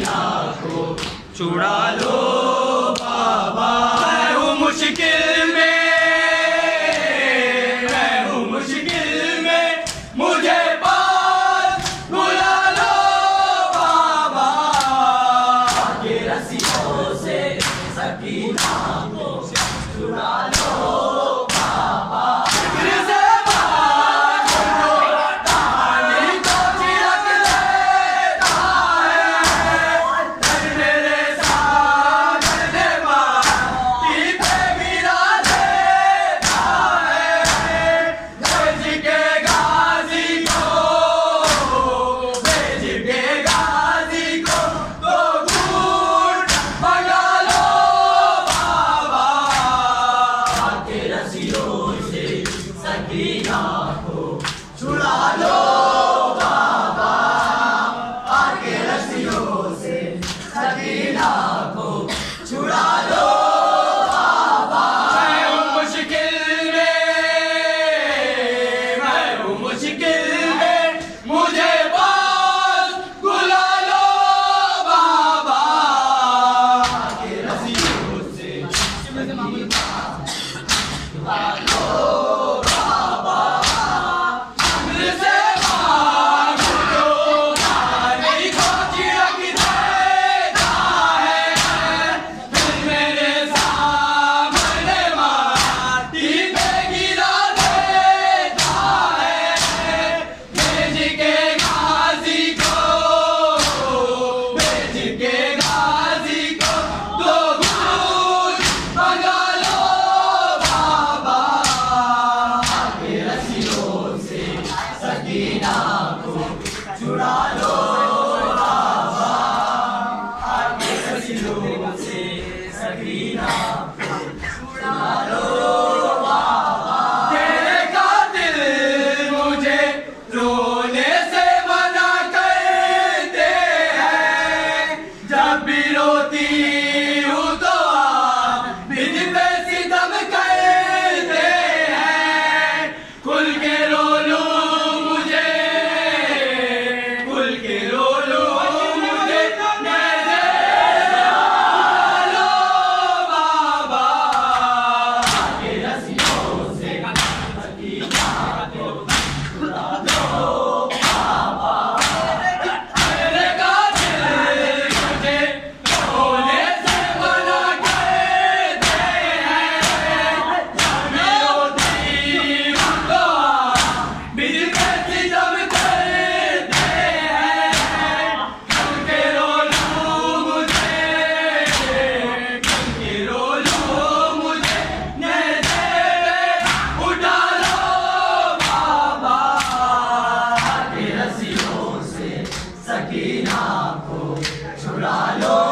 आँखों चुड़ा लो। Sakina, Sakina, Sakina, Sakina, Sakina, না সুরালো